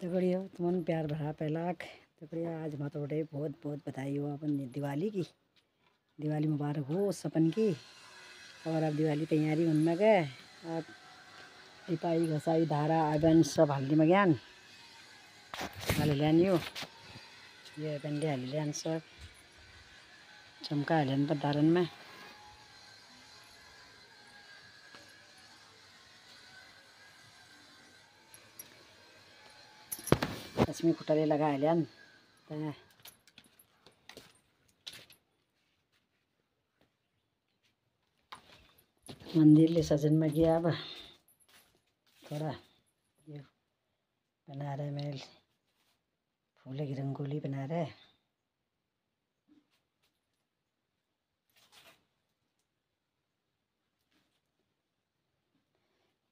बढ़िया तुमन प्यार भरा पहलाक बढ़िया आज मत उठे बहुत बहुत बधाई हो अपन दिवाली की। दिवाली मुबारक हो सपन की। और अब दिवाली तैयारी उनमें गए। अब लिपाई घसाई धारा आगन सब हल्दी में ज्ञान हाल लियान यो। ये बंदे हाल लियान सब। चमका हालियन पर दारन में। हालियन त मंदिर ले सजन में गया अब। थोड़ा ये बना रहे मैं फूले की रंगोली बना रहे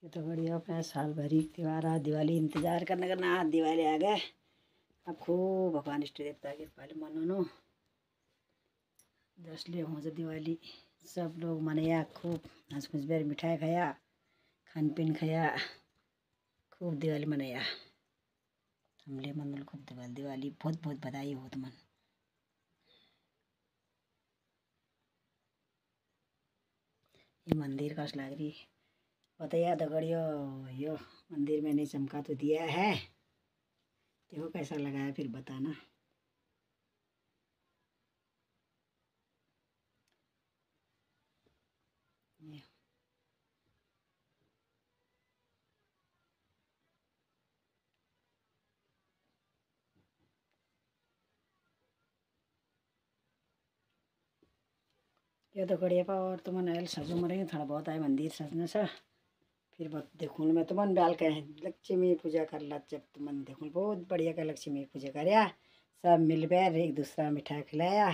ये तो बढ़िया साल भरी त्यौहार दिवाली, इंतज़ार करने करना दिवाली आ गए। अब खूब भगवान इष्ट देवता के पहले मनो दस ले हो दिवाली, सब लोग मनाया, खूब हंस खुश बेर मिठाई खाया, खान पीन खाया, खूब दिवाली मनाया। हमले मन खूब दिवाली दिवाली बहुत बहुत बधाई हो तुमन। ये मंदिर का लाग रही बताया दगड़ियो यो मंदिर मैंने चमका तो दिया है। देखो कैसा लगा है फिर बताना? ये। यो तो बढ़िया पा और तुमन आयल सजो मरे, थोड़ा बहुत आए मंदिर सजने से। फिर बत देखूँ मैं तो मन डाल के लक्ष्मी पूजा कर ला जब तुमन देखूँ बहुत बढ़िया का लक्ष्मी पूजा करया। सब मिल बैर एक दूसरा मिठाई खिलाया।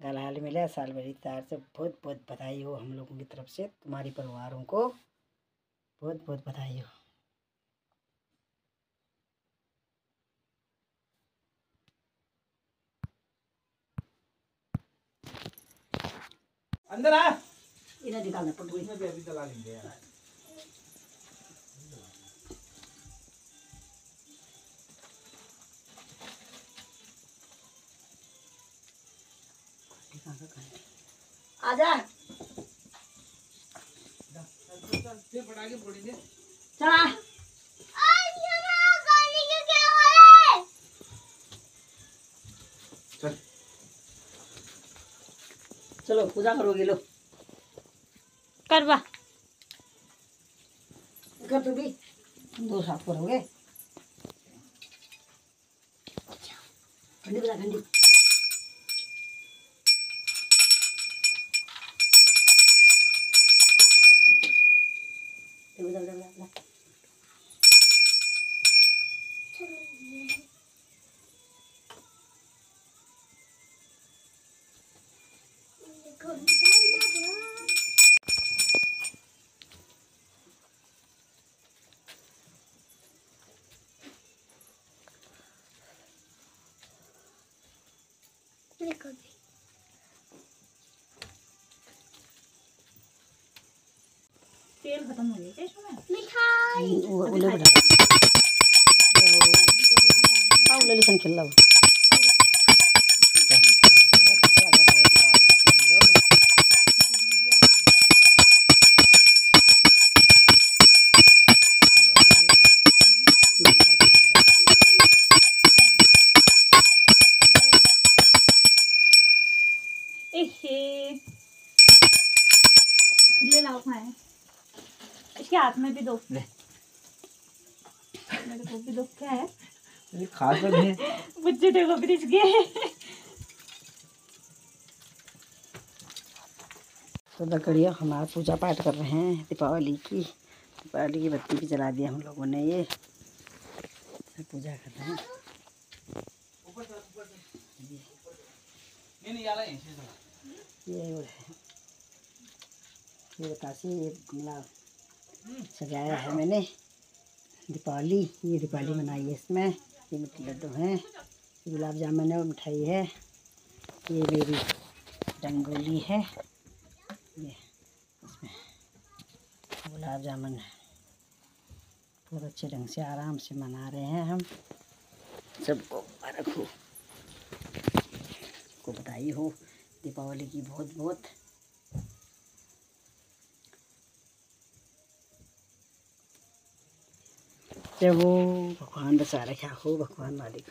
गलहाल मिला साल भरी तार से बहुत बहुत बधाई हो हम लोगों की तरफ़ से तुम्हारी परिवारों को। बहुत बहुत बधाई हो। अंदर आ। इन्हें निकालना पड़ इसमें भी अभी चला लेंगे यार। आजा। चल। चल। फिर पटाखे फोड़ेंगे चला चलो पूजा करोगे लो। करवा। कर तू भी। दो साफ़ करोगे। ठंडी बजा ठंडी। तेल खत्म हो गया क्या इसमें वो उले बजा आओ ले लिसन खेल भी दो। ले। मेरे को भी दो क्या है? ये खा तो नहीं बच्चे देखो फिर इसके तो लकड़ियाँ हमारा पूजा पाठ कर रहे हैं दीपावली की। दीपावली की बत्ती भी जला दिया हम लोगों ने ये। पूजा कर रहे हैं। ये ये बतासी ये गमला सजाया है मैंने। दीपावली, ये दीपावली मनाई है इसमें। ये मिट्टी लड्डू हैं, गुलाब जामुन है और मिठाई है। ये मेरी रंगोली है। ये इसमें गुलाब जामुन है। बहुत अच्छे ढंग से आराम से मना रहे हैं हम। सबको मुबारक हो को बधाई हो। दीपावली की बहुत बहुत जय हो भगवान बचा रखा हो भगवान मालिक।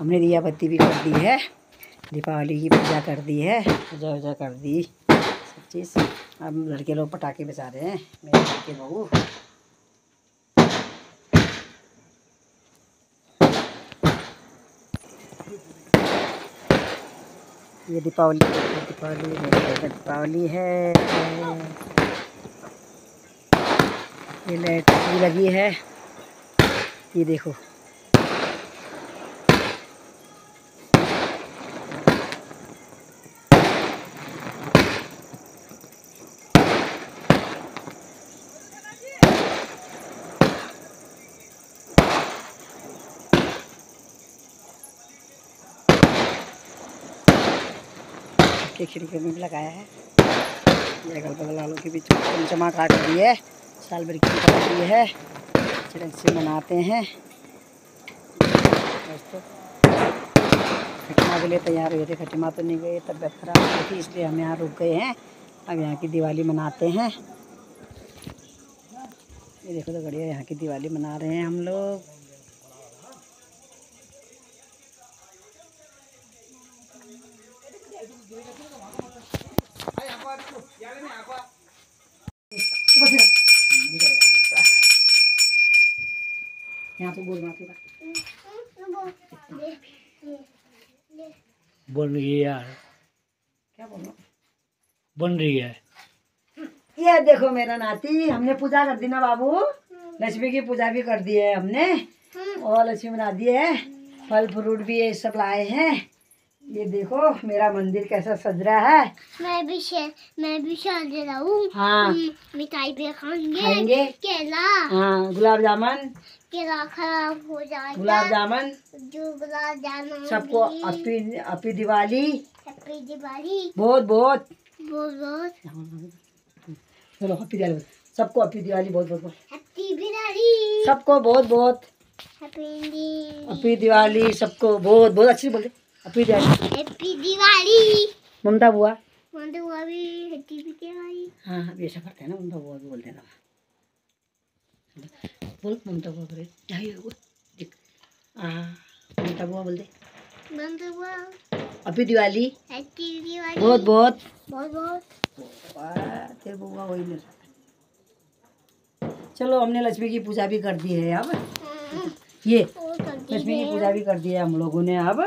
हमने दिया बत्ती भी कर दी है, दीपावली की पूजा कर दी है, पूजा वूजा कर दी। सब चीज़। अब लड़के लोग पटाखे बजा रहे हैं, मेरे लड़के बहू। ये दीपावली दीपावली दीपावली है। ये लाइट भी लगी है। ये देखो। के खिड़की में भी लगाया है। अगल बगल वालों के बीच चमचमा काट दी है। साल भर की काट दी है। ढंग से मनाते हैं। दोस्तों खटिमा के लिए तैयार हुए थे। खटिमा तो नहीं गए, तबीयत खराब हो थी इसलिए हम यहाँ रुक गए हैं। अब यहाँ की दिवाली मनाते हैं। ये देखो तो बढ़िया, यहाँ की दिवाली मना रहे हैं हम लोग। यहाँ तो बोल माफ़ी बन रही है यार। क्या बोलो? बन रही है। ये देखो मेरा नाती हमने पूजा कर दी ना बाबू? लक्ष्मी की पूजा भी कर दी है हमने। और लक्ष्मी बना दी है। फल फ्रूट भी ये सब लाए हैं। ये देखो मेरा मंदिर कैसा सज रहा है। मैं भी शे, मैं भी शादी हाँ। मिठाई भी खाएँगे। खाएँगे। केला। हाँ गुलाब जामुन। केला खराब हो जाएगा गुलाब जामुन। जो गुलाब जामुन। सबको अपी अपी दिवाली। हैप्पी दिवाली। बहुत बहुत। बहुत बहुत। चलो हैप्पी दिवाली। सबको हैप्पी दिवाली बहुत बहुत हैप्पी दिवाली। सबको बहुत बहुत। हैप्पी दिवाली। सबको बहुत बहुत। अच्छी बोलते हैप्पी दिवाली। हैप्पी दिवाली। ममता बुआ। मतलब वो भी हैप्पी दिवाली हाँ हाँ ऐसा करते हैं ना ममता बुआ भी बोल देना बोल ममता बुआ करे। जाइए वो देख। ममता बुआ बोल दे। मतलब वो हैप्पी दिवाली। हैप्पी दिवाली। बहुत बहुत। बहुत बहुत। वाह, तेरे बुआ वही मिल चलो हमने लक्ष्मी की पूजा भी कर दी है अब। हम्म, ये लक्ष्मी की पूजा भी कर दी है हम लोगों ने अब।